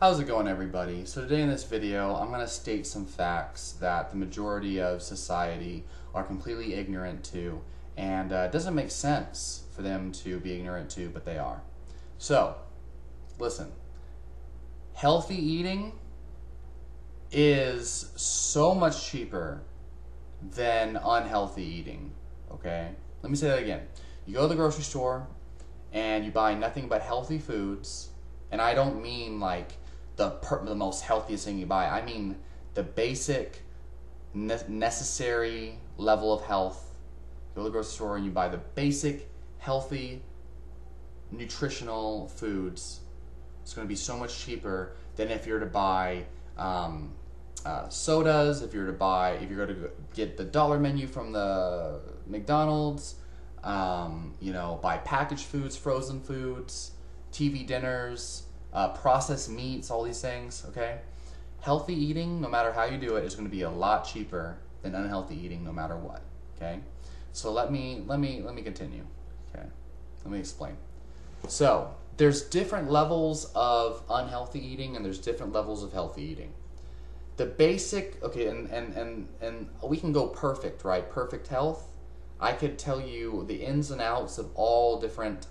How's it going everybody? So today in this video, I'm going to state some facts that the majority of society are completely ignorant to and uh, it doesn't make sense for them to be ignorant to, but they are. So, listen. Healthy eating is so much cheaper than unhealthy eating, okay? Let me say that again. You go to the grocery store and you buy nothing but healthy foods, and I don't mean like the per- the most healthiest thing you buy. I mean the basic ne- necessary level of health. You go to the grocery store and you buy the basic healthy nutritional foods. It's going to be so much cheaper than if you're to buy um, uh, sodas. If you're to buy, if you're going to get the dollar menu from the McDonald's, um, you know, buy packaged foods, frozen foods, TV dinners uh, processed meats, all these things, okay? Healthy eating, no matter how you do it, is going to be a lot cheaper than unhealthy eating, no matter what, okay? So let me let me let me continue, okay? Let me explain. So there's different levels of unhealthy eating, and there's different levels of healthy eating. The basic, okay, and and and and we can go perfect, right? Perfect health. I could tell you the ins and outs of all different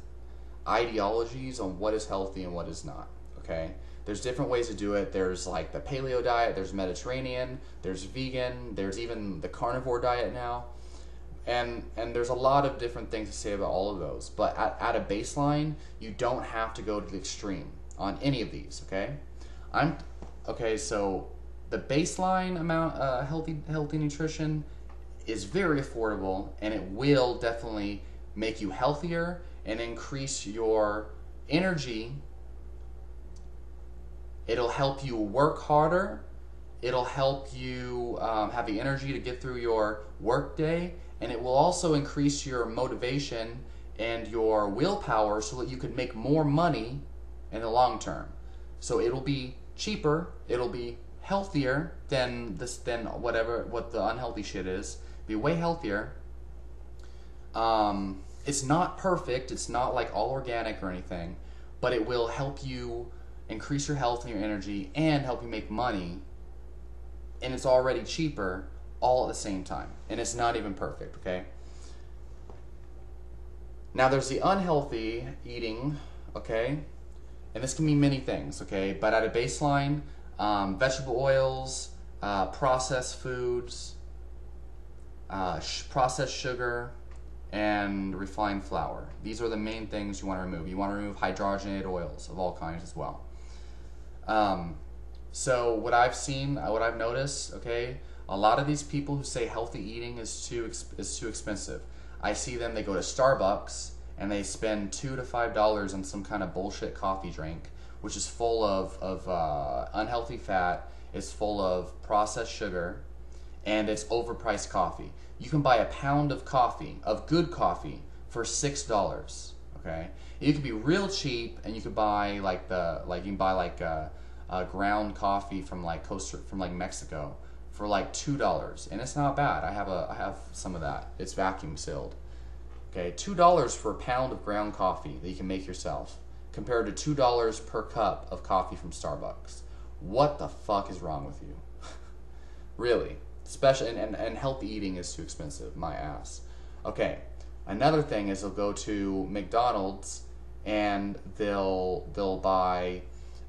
ideologies on what is healthy and what is not. Okay, there's different ways to do it. There's like the paleo diet, there's Mediterranean, there's vegan, there's even the carnivore diet now, and and there's a lot of different things to say about all of those. But at, at a baseline, you don't have to go to the extreme on any of these. Okay, I'm okay. So the baseline amount uh, healthy healthy nutrition is very affordable, and it will definitely make you healthier and increase your energy. It'll help you work harder. It'll help you um, have the energy to get through your workday, and it will also increase your motivation and your willpower so that you can make more money in the long term. So it'll be cheaper. It'll be healthier than this than whatever what the unhealthy shit is. Be way healthier. Um, it's not perfect, it's not like all organic or anything, but it will help you increase your health and your energy and help you make money. And it's already cheaper all at the same time. And it's not even perfect, okay? Now there's the unhealthy eating, okay? And this can mean many things, okay? But at a baseline, um, vegetable oils, uh, processed foods, uh, sh- processed sugar, and refined flour. These are the main things you want to remove. You want to remove hydrogenated oils of all kinds as well. Um, so what I've seen, uh, what I've noticed, okay, a lot of these people who say healthy eating is too is too expensive. I see them. They go to Starbucks and they spend two to five dollars on some kind of bullshit coffee drink, which is full of of uh, unhealthy fat. It's full of processed sugar, and it's overpriced coffee. You can buy a pound of coffee, of good coffee, for six dollars. Okay, you could be real cheap, and you could buy like the like you can buy like a, a ground coffee from like Costa from like Mexico for like two dollars, and it's not bad. I have a I have some of that. It's vacuum sealed. Okay, two dollars for a pound of ground coffee that you can make yourself, compared to two dollars per cup of coffee from Starbucks. What the fuck is wrong with you? really? Especially and, and, and healthy eating is too expensive. My ass. Okay. Another thing is they'll go to McDonald's and they'll they'll buy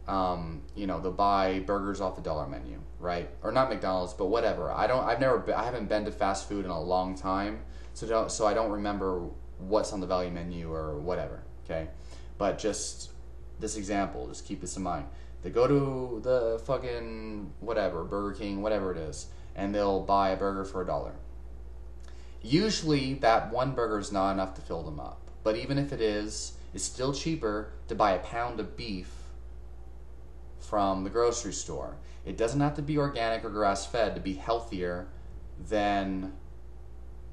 um, you know they'll buy burgers off the dollar menu right or not mcdonald's but whatever i don't i've never been, i haven't been to fast food in a long time so don't so i don't remember what's on the value menu or whatever okay but just this example just keep this in mind they go to the fucking whatever burger king whatever it is and they'll buy a burger for a dollar. Usually, that one burger is not enough to fill them up. But even if it is, it's still cheaper to buy a pound of beef from the grocery store. It doesn't have to be organic or grass fed to be healthier than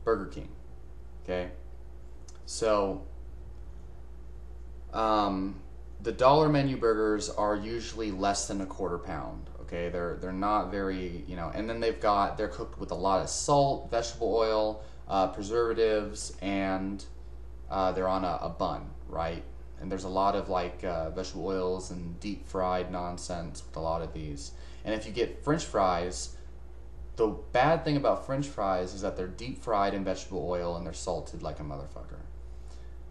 Burger King. Okay? So, um, the dollar menu burgers are usually less than a quarter pound. Okay, they're they're not very you know, and then they've got they're cooked with a lot of salt, vegetable oil, uh, preservatives, and uh, they're on a, a bun, right? and there's a lot of like uh, vegetable oils and deep fried nonsense with a lot of these. And if you get French fries, the bad thing about French fries is that they're deep fried in vegetable oil and they're salted like a motherfucker.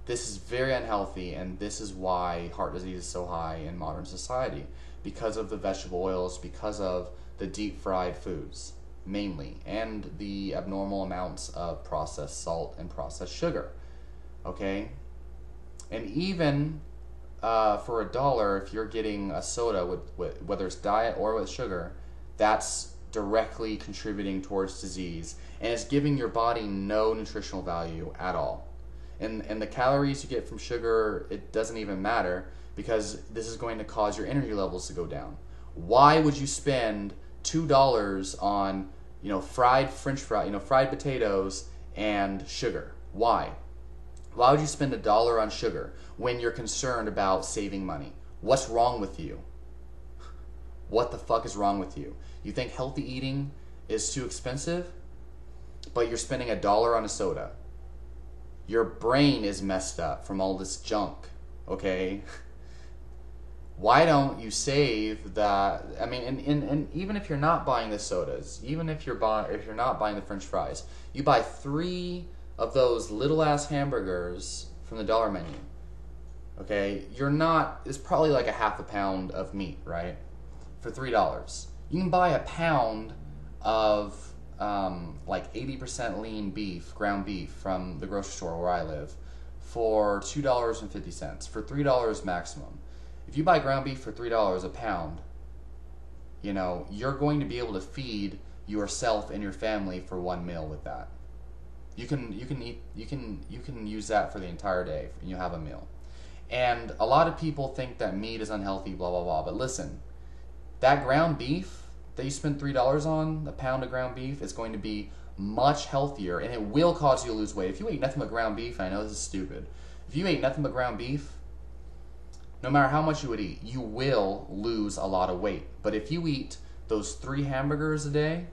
This is very unhealthy, and this is why heart disease is so high in modern society because of the vegetable oils, because of the deep fried foods mainly, and the abnormal amounts of processed salt and processed sugar. Okay? And even uh, for a dollar, if you're getting a soda with, with whether it's diet or with sugar, that's directly contributing towards disease and it's giving your body no nutritional value at all. And and the calories you get from sugar, it doesn't even matter because this is going to cause your energy levels to go down. Why would you spend two dollars on you know fried French fry, you know fried potatoes and sugar? Why? Why would you spend a dollar on sugar when you're concerned about saving money? What's wrong with you? What the fuck is wrong with you? You think healthy eating is too expensive, but you're spending a dollar on a soda. Your brain is messed up from all this junk, okay? Why don't you save that? I mean, and, and, and even if you're not buying the sodas, even if you're buying, if you're not buying the French fries, you buy three of those little ass hamburgers from the dollar menu. Okay, you're not. It's probably like a half a pound of meat, right? For three dollars, you can buy a pound of um, like eighty percent lean beef, ground beef from the grocery store where I live, for two dollars and fifty cents. For three dollars maximum. If you buy ground beef for three dollars a pound, you know you're going to be able to feed yourself and your family for one meal with that. You can you can eat you can you can use that for the entire day and you have a meal. And a lot of people think that meat is unhealthy, blah blah blah. But listen, that ground beef that you spend three dollars on, a pound of ground beef, is going to be much healthier and it will cause you to lose weight. If you eat nothing but ground beef, I know this is stupid. If you ate nothing but ground beef, no matter how much you would eat, you will lose a lot of weight. But if you eat those three hamburgers a day,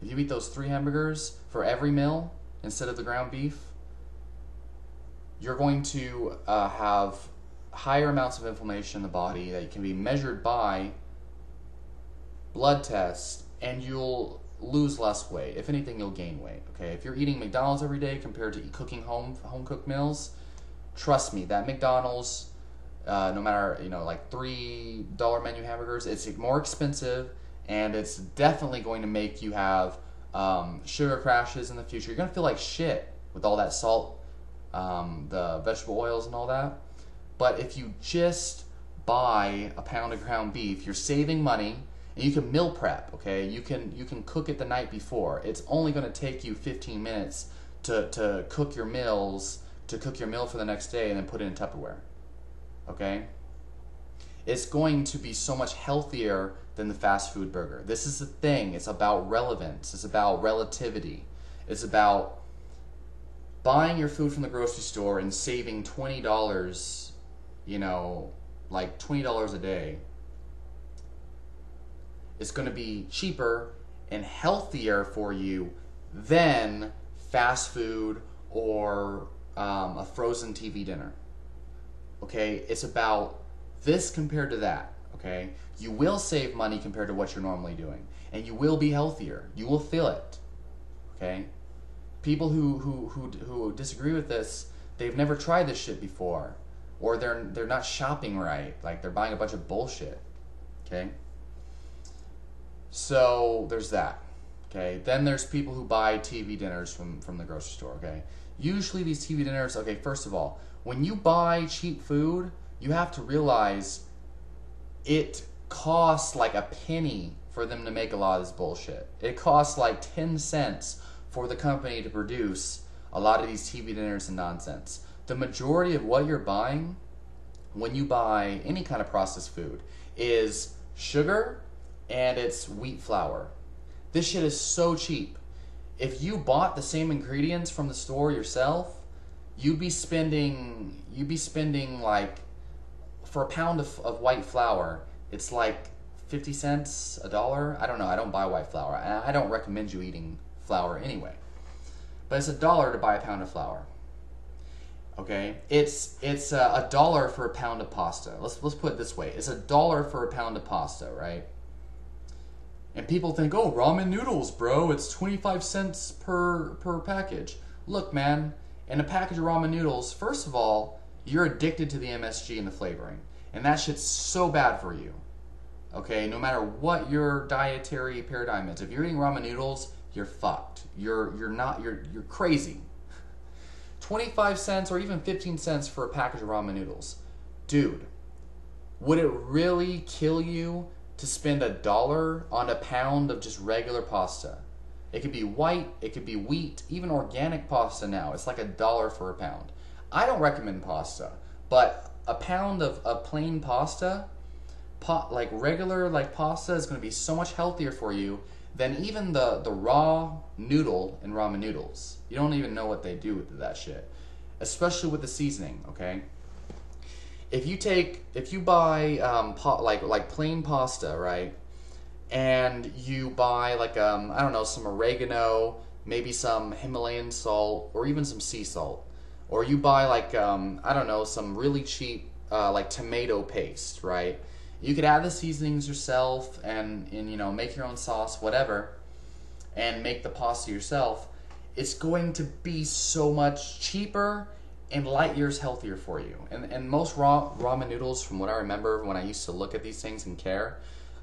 if you eat those three hamburgers for every meal, instead of the ground beef, you're going to uh, have higher amounts of inflammation in the body that can be measured by blood tests, and you'll lose less weight. If anything, you'll gain weight. Okay, if you're eating McDonald's every day compared to cooking home home cooked meals, trust me, that McDonald's, uh, no matter you know like three dollar menu hamburgers, it's more expensive, and it's definitely going to make you have um, sugar crashes in the future. You're gonna feel like shit with all that salt, um, the vegetable oils, and all that. But if you just buy a pound of ground beef, you're saving money, and you can meal prep. Okay, you can you can cook it the night before. It's only gonna take you 15 minutes to to cook your meals, to cook your meal for the next day, and then put it in Tupperware. Okay. It's going to be so much healthier than the fast food burger. This is the thing. It's about relevance. It's about relativity. It's about buying your food from the grocery store and saving twenty dollars, you know, like twenty dollars a day. It's going to be cheaper and healthier for you than fast food or um, a frozen TV dinner. Okay, it's about this compared to that okay? You will save money compared to what you're normally doing. And you will be healthier. You will feel it. Okay? People who who who who disagree with this, they've never tried this shit before. Or they're they're not shopping right. Like they're buying a bunch of bullshit. Okay? So there's that. Okay. Then there's people who buy TV dinners from from the grocery store. Okay. Usually these TV dinners. Okay. First of all, when you buy cheap food, you have to realize it costs like a penny for them to make a lot of this bullshit. It costs like 10 cents for the company to produce a lot of these TV dinners and nonsense. The majority of what you're buying when you buy any kind of processed food is sugar and it's wheat flour. This shit is so cheap. If you bought the same ingredients from the store yourself, you'd be spending you'd be spending like for a pound of, of white flour, it's like 50 cents, a dollar. I don't know. I don't buy white flour. And I don't recommend you eating flour anyway. But it's a dollar to buy a pound of flour. Okay, it's it's a, a dollar for a pound of pasta. Let's let's put it this way: it's a dollar for a pound of pasta, right? And people think, oh, ramen noodles, bro, it's twenty five cents per per package. Look, man, in a package of ramen noodles, first of all, you're addicted to the MSG and the flavoring, and that shit's so bad for you. Okay, no matter what your dietary paradigm is, if you're eating ramen noodles, you're fucked. You're you're not you're you're crazy. 25 cents or even 15 cents for a package of ramen noodles. Dude, would it really kill you to spend a dollar on a pound of just regular pasta? It could be white, it could be wheat, even organic pasta now. It's like a dollar for a pound. I don't recommend pasta, but a pound of, of plain pasta, pot, like regular like pasta is going to be so much healthier for you than even the, the raw noodle in ramen noodles. You don't even know what they do with that shit. Especially with the seasoning, okay? If you take, if you buy um, pot, like like plain pasta, right, and you buy like um, I don't know some oregano, maybe some Himalayan salt, or even some sea salt, or you buy like um, I don't know some really cheap uh, like tomato paste, right? You could add the seasonings yourself and, and you know make your own sauce, whatever, and make the pasta yourself. It's going to be so much cheaper and light years healthier for you. And and most raw ramen noodles, from what I remember when I used to look at these things and care,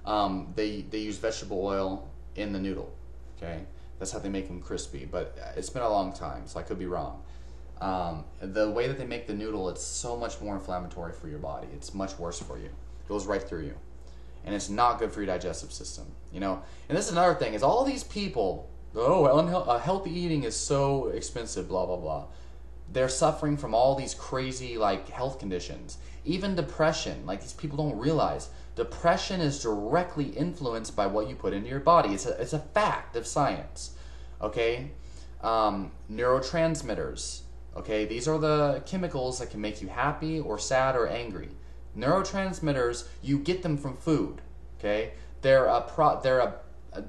um, they they use vegetable oil in the noodle. Okay, that's how they make them crispy. But it's been a long time, so I could be wrong. Um, the way that they make the noodle, it's so much more inflammatory for your body. It's much worse for you It goes right through you. And it's not good for your digestive system, you know. And this is another thing: is all these people, oh, unhe- uh, healthy eating is so expensive, blah blah blah. They're suffering from all these crazy like health conditions, even depression. Like these people don't realize depression is directly influenced by what you put into your body. It's a it's a fact of science. Okay, um, neurotransmitters. Okay, these are the chemicals that can make you happy or sad or angry. Neurotransmitters, you get them from food. Okay, they're a pro, they're a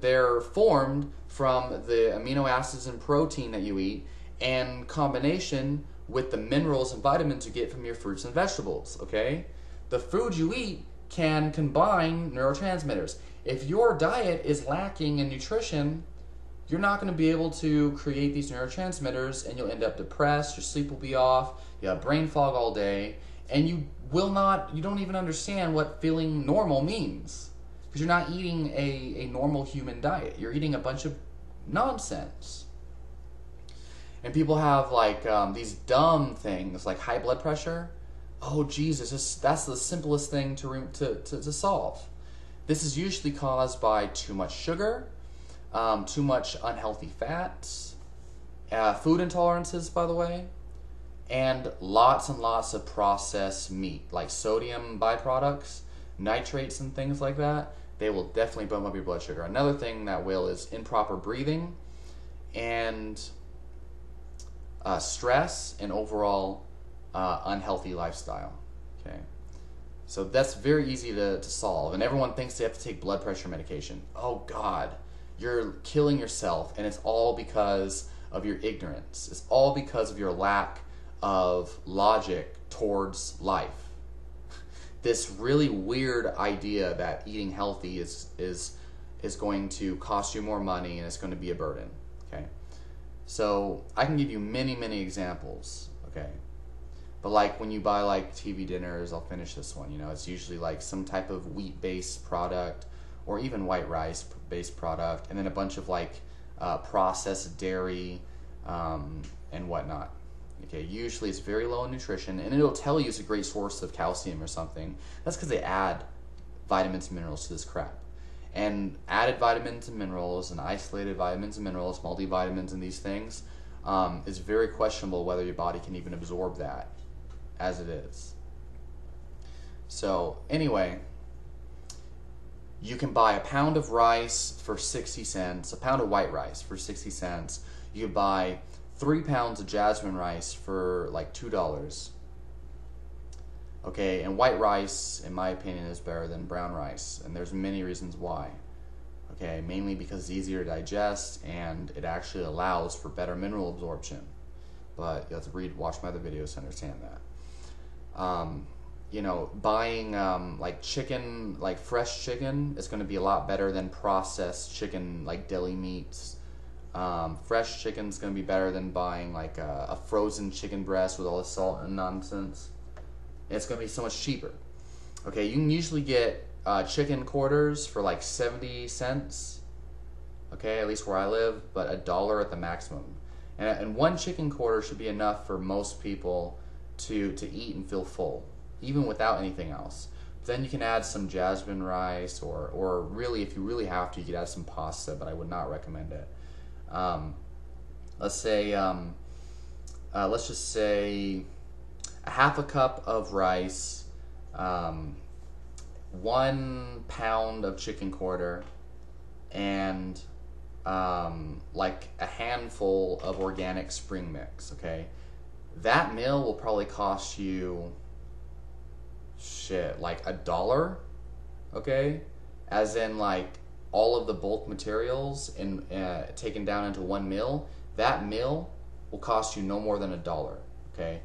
they're formed from the amino acids and protein that you eat, and combination with the minerals and vitamins you get from your fruits and vegetables. Okay, the food you eat can combine neurotransmitters. If your diet is lacking in nutrition, you're not going to be able to create these neurotransmitters and you'll end up depressed, your sleep will be off, you have brain fog all day, and you will not you don't even understand what feeling normal means because you're not eating a, a normal human diet you're eating a bunch of nonsense and people have like um, these dumb things like high blood pressure oh jesus just, that's the simplest thing to, to, to, to solve this is usually caused by too much sugar um, too much unhealthy fats uh, food intolerances by the way and lots and lots of processed meat, like sodium byproducts, nitrates, and things like that. They will definitely bump up your blood sugar. Another thing that will is improper breathing and uh, stress and overall uh, unhealthy lifestyle. Okay. So that's very easy to, to solve. And everyone thinks they have to take blood pressure medication. Oh, God. You're killing yourself, and it's all because of your ignorance. It's all because of your lack of logic towards life. This really weird idea that eating healthy is is is going to cost you more money and it's going to be a burden. Okay, so I can give you many many examples. Okay, but like when you buy like TV dinners, I'll finish this one. You know, it's usually like some type of wheat based product or even white rice based product, and then a bunch of like uh, processed dairy um, and whatnot. Okay, usually it's very low in nutrition, and it'll tell you it's a great source of calcium or something. That's because they add vitamins and minerals to this crap. And added vitamins and minerals and isolated vitamins and minerals, multivitamins and these things, um, is very questionable whether your body can even absorb that as it is. So, anyway, you can buy a pound of rice for 60 cents, a pound of white rice for 60 cents. You buy three pounds of jasmine rice for like two dollars. Okay, and white rice, in my opinion, is better than brown rice, and there's many reasons why. Okay, mainly because it's easier to digest and it actually allows for better mineral absorption. but you have to read, watch my other videos to understand that. Um, you know, buying um, like chicken, like fresh chicken, is going to be a lot better than processed chicken, like deli meats. Um, fresh chicken's going to be better than buying like a, a frozen chicken breast with all the salt and nonsense. It's going to be so much cheaper. Okay, you can usually get uh, chicken quarters for like 70 cents. Okay, at least where I live, but a dollar at the maximum. And, and one chicken quarter should be enough for most people to, to eat and feel full, even without anything else. Then you can add some jasmine rice, or, or really, if you really have to, you could add some pasta, but I would not recommend it. Um, let's say, um, uh, let's just say a half a cup of rice, um, one pound of chicken quarter, and um, like a handful of organic spring mix. Okay, that meal will probably cost you shit like a dollar. Okay, as in like all of the bulk materials and uh, taken down into one meal. That meal will cost you no more than a dollar. Okay,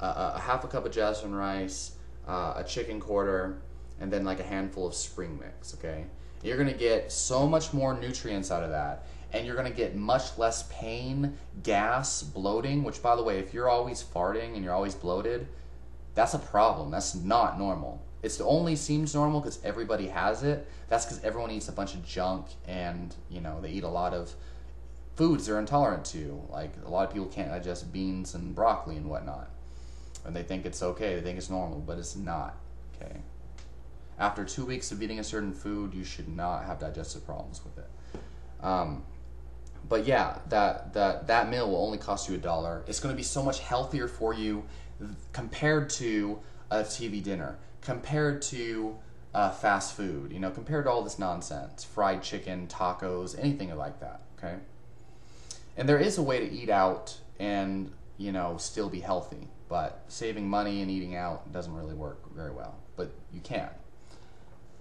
uh, a half a cup of jasmine rice, uh, a chicken quarter, and then like a handful of spring mix. Okay, you're gonna get so much more nutrients out of that, and you're gonna get much less pain, gas, bloating. Which, by the way, if you're always farting and you're always bloated, that's a problem. That's not normal. It only seems normal because everybody has it. That's because everyone eats a bunch of junk and you know they eat a lot of foods they're intolerant to. Like a lot of people can't digest beans and broccoli and whatnot, and they think it's okay. They think it's normal, but it's not. Okay. After two weeks of eating a certain food, you should not have digestive problems with it. Um, but yeah, that that that meal will only cost you a dollar. It's going to be so much healthier for you compared to a TV dinner, compared to uh, fast food. You know, compared to all this nonsense, fried chicken, tacos, anything like that. Okay. And there is a way to eat out and you know still be healthy, but saving money and eating out doesn't really work very well. But you can.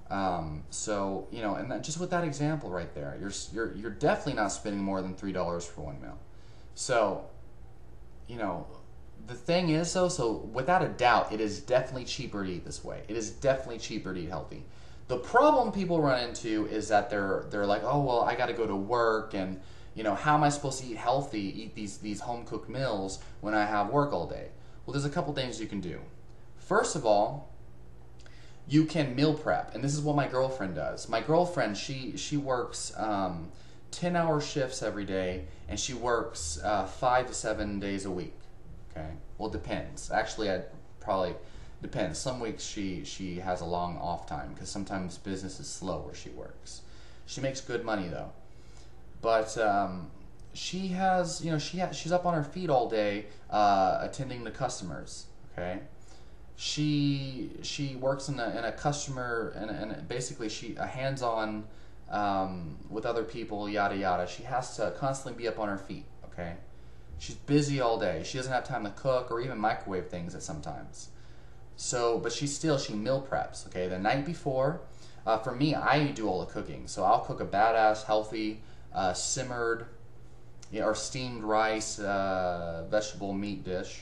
Um, so you know, and that, just with that example right there, you're you're you're definitely not spending more than three dollars for one meal. So, you know, the thing is though, so without a doubt, it is definitely cheaper to eat this way. It is definitely cheaper to eat healthy. The problem people run into is that they're they're like, oh well, I got to go to work, and you know, how am I supposed to eat healthy, eat these these home cooked meals when I have work all day? Well, there's a couple things you can do. First of all, you can meal prep, and this is what my girlfriend does. My girlfriend, she she works um, ten hour shifts every day, and she works uh, five to seven days a week. Okay, well, it depends. Actually, I probably depends. Some weeks she she has a long off time because sometimes business is slow where she works. She makes good money though, but um, she has you know she has, she's up on her feet all day uh, attending to customers. Okay? She she works in a, in a customer and, and basically she a hands-on um, with other people yada yada. She has to constantly be up on her feet okay? She's busy all day. She doesn't have time to cook or even microwave things at sometimes. So but she still she meal preps okay? The night before uh, for me i do all the cooking. So i'll cook a badass healthy uh, simmered know, or steamed rice uh, vegetable meat dish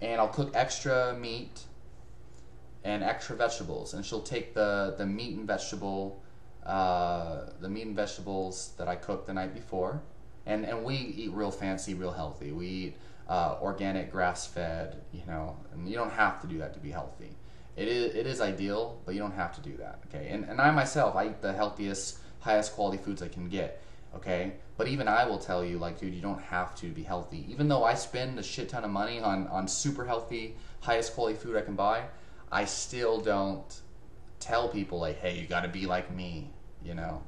and i'll cook extra meat and extra vegetables, and she'll take the the meat and vegetable, uh, the meat and vegetables that I cooked the night before, and and we eat real fancy, real healthy. We eat uh, organic, grass fed, you know, and you don't have to do that to be healthy. It is it is ideal, but you don't have to do that. Okay, and and I myself, I eat the healthiest, highest quality foods I can get. Okay, but even I will tell you, like, dude, you don't have to be healthy. Even though I spend a shit ton of money on on super healthy, highest quality food I can buy I still don't tell people like, hey, you got to be like me, you know.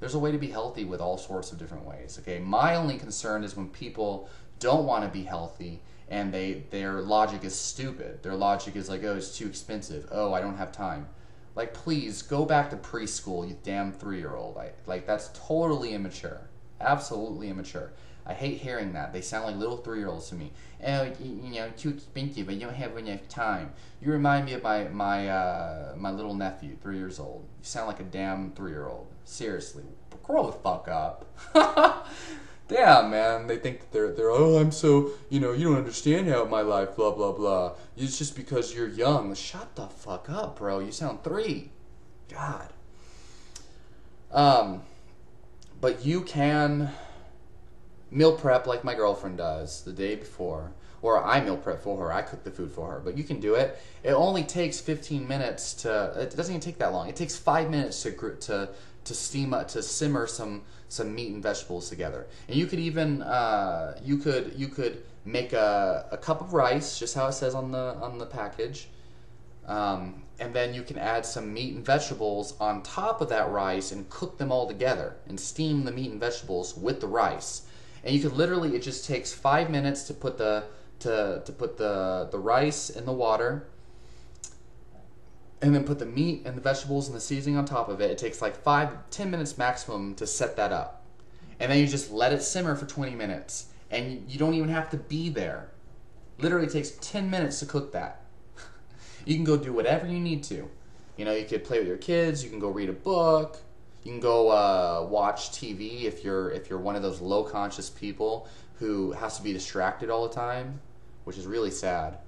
There's a way to be healthy with all sorts of different ways. Okay, my only concern is when people don't want to be healthy and they their logic is stupid. Their logic is like, oh, it's too expensive. Oh, I don't have time. Like, please go back to preschool, you damn three year old. Like, that's totally immature. Absolutely immature. I hate hearing that. They sound like little three year olds to me. Oh, you, know, too expensive. I don't have enough time. You remind me of my my uh, my little nephew, three years old. You sound like a damn three year old. Seriously, grow the fuck up. Damn, man. They think that they're they're oh, I'm so you know you don't understand how my life blah blah blah. It's just because you're young. Shut the fuck up, bro. You sound three. God. Um, but you can meal prep like my girlfriend does the day before, or I meal prep for her. I cook the food for her, but you can do it. It only takes 15 minutes to. It doesn't even take that long. It takes five minutes to to to steam to simmer some some meat and vegetables together. And you could even uh, you could you could make a, a cup of rice, just how it says on the on the package. Um, and then you can add some meat and vegetables on top of that rice and cook them all together and steam the meat and vegetables with the rice. And you could literally it just takes five minutes to put the to, to put the, the rice in the water and then put the meat and the vegetables and the seasoning on top of it. It takes like five, ten minutes maximum to set that up. And then you just let it simmer for 20 minutes. And you don't even have to be there. Literally takes 10 minutes to cook that. you can go do whatever you need to. You know, you could play with your kids, you can go read a book, you can go uh, watch TV if you're if you're one of those low conscious people who has to be distracted all the time, which is really sad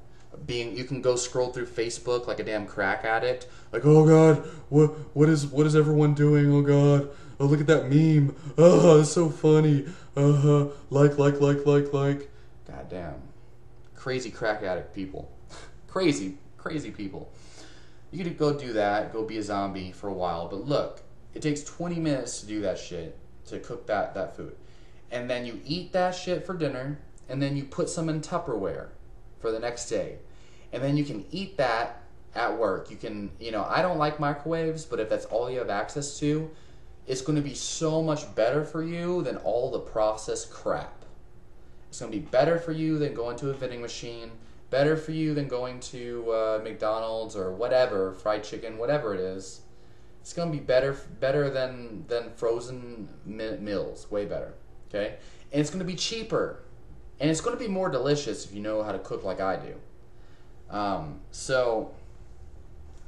being you can go scroll through Facebook like a damn crack addict. Like, oh god, what what is what is everyone doing? Oh god. Oh look at that meme. Oh, it's so funny. Uh like like like like like. God damn. Crazy crack addict people. crazy, crazy people. You could go do that, go be a zombie for a while, but look, it takes 20 minutes to do that shit, to cook that that food. And then you eat that shit for dinner, and then you put some in Tupperware for the next day. And then you can eat that at work. You can, you know, I don't like microwaves, but if that's all you have access to, it's going to be so much better for you than all the processed crap. It's going to be better for you than going to a vending machine, better for you than going to uh, McDonald's or whatever, fried chicken, whatever it is. It's going to be better better than than frozen meals, way better. Okay? And it's going to be cheaper and it's going to be more delicious if you know how to cook like I do. Um, so,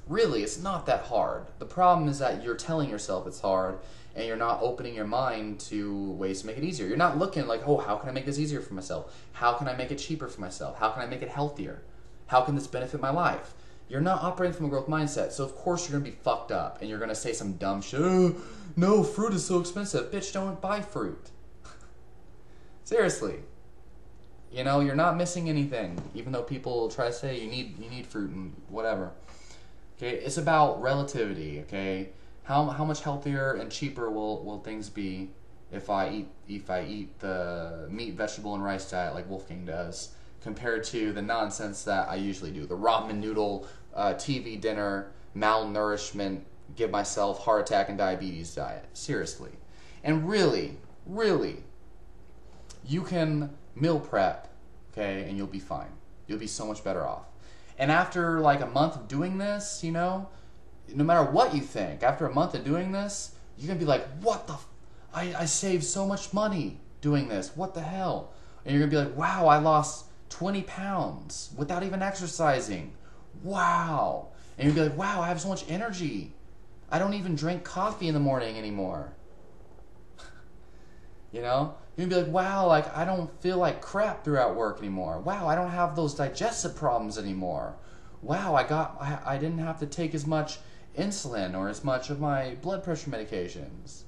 really, it's not that hard. The problem is that you're telling yourself it's hard, and you're not opening your mind to ways to make it easier. You're not looking like, oh, how can I make this easier for myself? How can I make it cheaper for myself? How can I make it healthier? How can this benefit my life? You're not operating from a growth mindset, so of course you're gonna be fucked up, and you're gonna say some dumb shit. Oh, no, fruit is so expensive. Bitch, don't buy fruit. Seriously, you know, you're not missing anything, even though people try to say you need you need fruit and whatever. Okay, it's about relativity. Okay, how how much healthier and cheaper will will things be if I eat if I eat the meat, vegetable, and rice diet like Wolfgang does, compared to the nonsense that I usually do, the ramen noodle, uh, TV dinner, malnourishment, give myself heart attack and diabetes diet. Seriously, and really, really, you can meal prep, okay, and you'll be fine. You'll be so much better off. And after like a month of doing this, you know, no matter what you think, after a month of doing this, you're gonna be like, what the? F- I, I saved so much money doing this. What the hell? And you're gonna be like, wow, I lost 20 pounds without even exercising. Wow. And you'll be like, wow, I have so much energy. I don't even drink coffee in the morning anymore. you know? You'd be like, wow, like I don't feel like crap throughout work anymore. Wow, I don't have those digestive problems anymore. Wow, I got I, I didn't have to take as much insulin or as much of my blood pressure medications.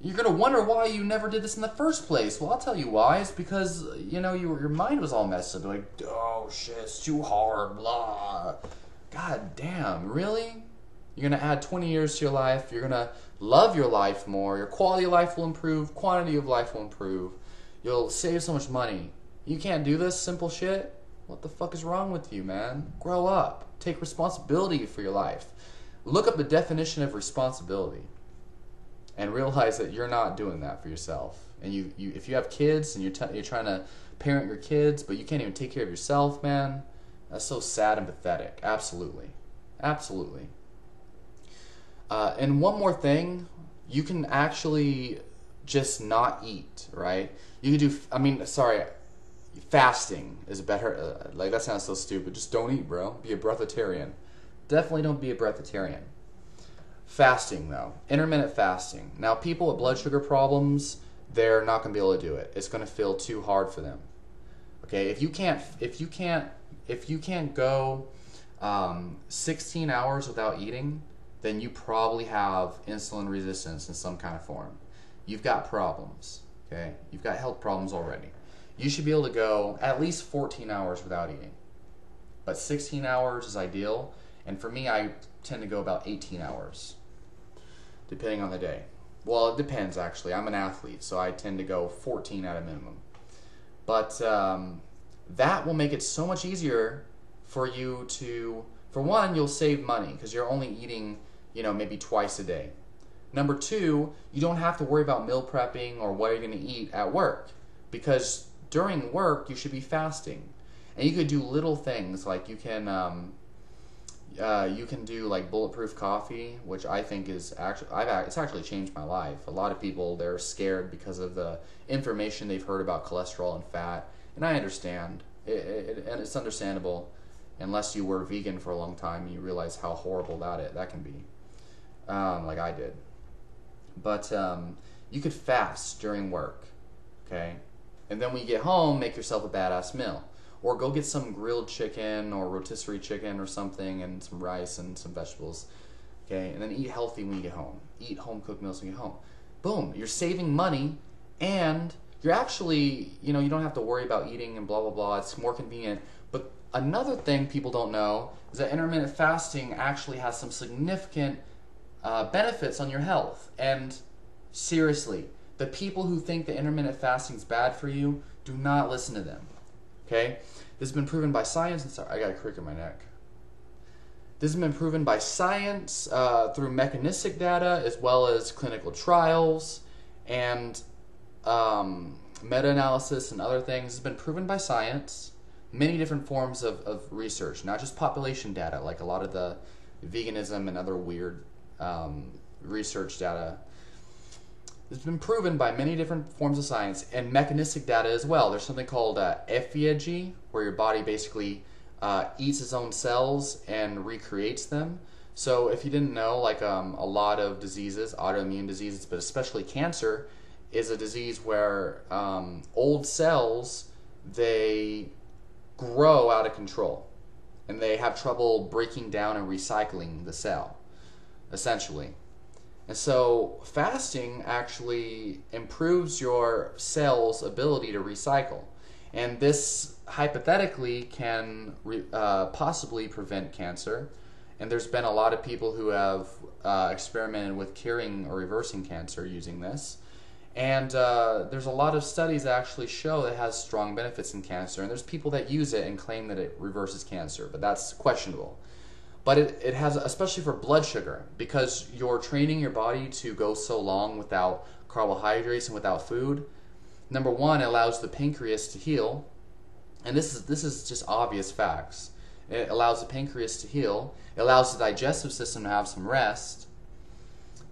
You're gonna wonder why you never did this in the first place. Well, I'll tell you why. It's because you know you, your mind was all messed up. Like, oh shit, it's too hard. Blah. God damn, really? You're gonna add 20 years to your life. You're gonna love your life more. Your quality of life will improve. Quantity of life will improve. You'll save so much money. You can't do this simple shit? What the fuck is wrong with you, man? Grow up. Take responsibility for your life. Look up the definition of responsibility and realize that you're not doing that for yourself. And you, you if you have kids and you're, t- you're trying to parent your kids, but you can't even take care of yourself, man, that's so sad and pathetic. Absolutely. Absolutely. Uh, and one more thing, you can actually just not eat, right? You can do, I mean, sorry, fasting is a better. Uh, like, that sounds so stupid. Just don't eat, bro. Be a breatharian. Definitely don't be a breatharian. Fasting, though, intermittent fasting. Now, people with blood sugar problems, they're not going to be able to do it. It's going to feel too hard for them. Okay, if you can't, if you can't, if you can't go um, 16 hours without eating, then you probably have insulin resistance in some kind of form. You've got problems. Okay, you've got health problems already. You should be able to go at least 14 hours without eating, but 16 hours is ideal. And for me, I tend to go about 18 hours, depending on the day. Well, it depends actually. I'm an athlete, so I tend to go 14 at a minimum. But um, that will make it so much easier for you to, for one, you'll save money because you're only eating, you know, maybe twice a day. Number two, you don't have to worry about meal prepping or what you're going to eat at work because during work you should be fasting. And you could do little things like you can um, uh, you can do like bulletproof coffee, which I think is actually I've it's actually changed my life. A lot of people they're scared because of the information they've heard about cholesterol and fat, and I understand, it, it, and it's understandable, unless you were vegan for a long time you realize how horrible that it, that can be, um, like I did. But um, you could fast during work, okay, and then when you get home, make yourself a badass meal or go get some grilled chicken or rotisserie chicken or something and some rice and some vegetables. Okay, and then eat healthy when you get home. Eat home cooked meals when you get home. Boom, you're saving money and you're actually, you know, you don't have to worry about eating and blah blah blah. It's more convenient. But another thing people don't know is that intermittent fasting actually has some significant uh, benefits on your health. And seriously, the people who think that intermittent fasting is bad for you, do not listen to them. Okay? This has been proven by science. And sorry, I got a crick in my neck. This has been proven by science uh, through mechanistic data as well as clinical trials and um, meta analysis and other things. It's been proven by science, many different forms of, of research, not just population data, like a lot of the veganism and other weird um, research data it's been proven by many different forms of science and mechanistic data as well. There's something called uh, where your body basically uh, eats its own cells and recreates them. So, if you didn't know, like um, a lot of diseases, autoimmune diseases, but especially cancer, is a disease where um, old cells they grow out of control, and they have trouble breaking down and recycling the cell, essentially. And so fasting actually improves your cell's ability to recycle. And this hypothetically can re, uh, possibly prevent cancer. And there's been a lot of people who have uh, experimented with curing or reversing cancer using this. And uh, there's a lot of studies that actually show that it has strong benefits in cancer. And there's people that use it and claim that it reverses cancer, but that's questionable but it, it has especially for blood sugar because you're training your body to go so long without carbohydrates and without food number one it allows the pancreas to heal. And this is this is just obvious facts. It allows the pancreas to heal. It allows the digestive system to have some rest.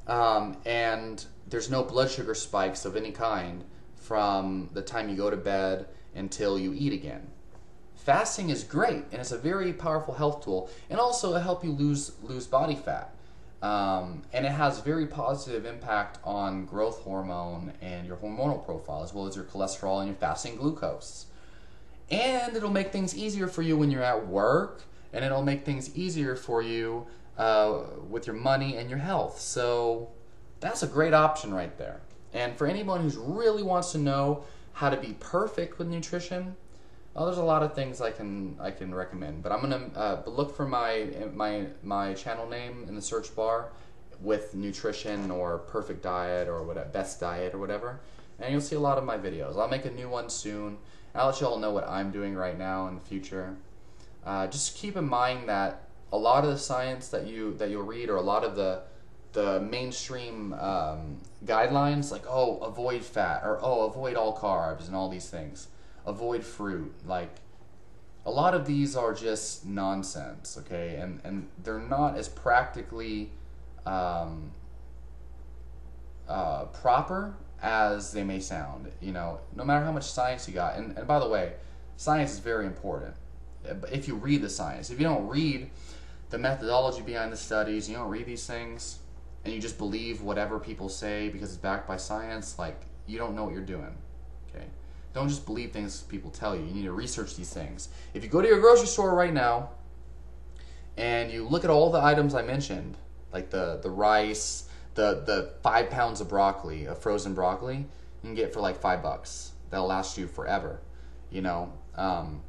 Um, and there's no blood sugar spikes of any kind from the time you go to bed until you eat again fasting is great and it's a very powerful health tool and also to help you lose lose body fat. Um, and it has very positive impact on growth hormone and your hormonal profile as well as your cholesterol and your fasting glucose. And it'll make things easier for you when you're at work and it'll make things easier for you uh, with your money and your health. So that's a great option right there. And for anyone who really wants to know how to be perfect with nutrition Oh, there's a lot of things I can I can recommend, but I'm gonna uh, look for my my my channel name in the search bar with nutrition or perfect diet or what best diet or whatever, and you'll see a lot of my videos. I'll make a new one soon. I'll let you all know what I'm doing right now in the future. Uh, just keep in mind that a lot of the science that you that you'll read or a lot of the the mainstream um, guidelines like oh avoid fat or oh avoid all carbs and all these things avoid fruit. Like a lot of these are just nonsense, okay? And and they're not as practically um, uh, proper as they may sound. You know, no matter how much science you got. And and by the way, science is very important. If you read the science, if you don't read the methodology behind the studies, you don't read these things, and you just believe whatever people say because it's backed by science, like you don't know what you're doing. Okay? Don't just believe things people tell you. You need to research these things. If you go to your grocery store right now and you look at all the items I mentioned, like the the rice, the the five pounds of broccoli, of frozen broccoli, you can get for like five bucks. That'll last you forever. You know, um,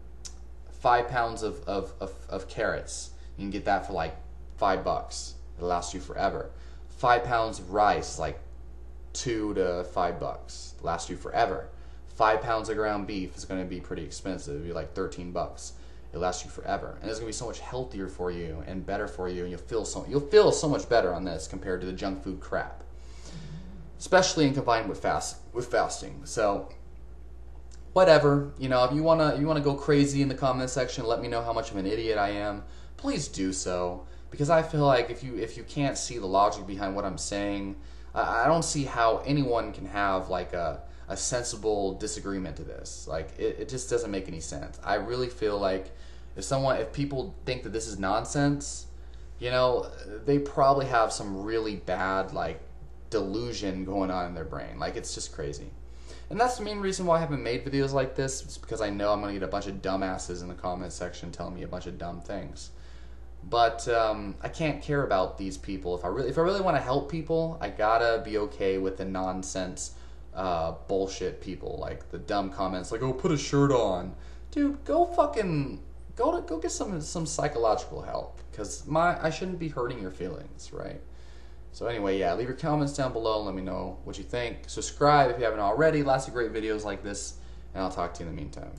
five pounds of, of, of, of carrots, you can get that for like five bucks. It'll last you forever. Five pounds of rice, like two to five bucks. Last you forever. Five pounds of ground beef is going to be pretty expensive. It'll be like 13 bucks. It lasts you forever, and it's going to be so much healthier for you and better for you, and you'll feel so you'll feel so much better on this compared to the junk food crap, especially in combined with fast with fasting. So whatever you know if you want to you want to go crazy in the comment section let me know how much of an idiot i am please do so because i feel like if you if you can't see the logic behind what i'm saying i, I don't see how anyone can have like a, a sensible disagreement to this like it, it just doesn't make any sense i really feel like if someone if people think that this is nonsense you know they probably have some really bad like delusion going on in their brain like it's just crazy and that's the main reason why I haven't made videos like this. It's because I know I'm to get a bunch of dumbasses in the comment section telling me a bunch of dumb things. But um, I can't care about these people. If I really, if I really want to help people, I gotta be okay with the nonsense, uh, bullshit people like the dumb comments like, "Oh, put a shirt on." Dude, go fucking go to go get some some psychological help because my I shouldn't be hurting your feelings, right? So anyway, yeah, leave your comments down below let me know what you think. Subscribe if you haven't already. Lots of great videos like this, and I'll talk to you in the meantime.